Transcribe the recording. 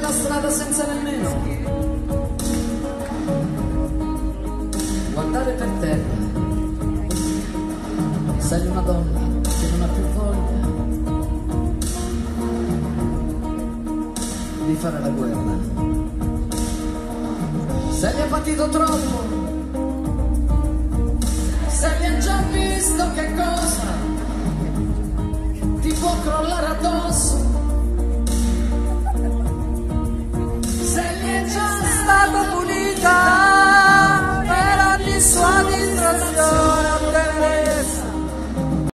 la strada senza nemmeno guardare per terra. Sei una donna che non ha più voglia di fare la guerra. Se li ha patito troppo, se li ha già visto che cosa ti può crollare addosso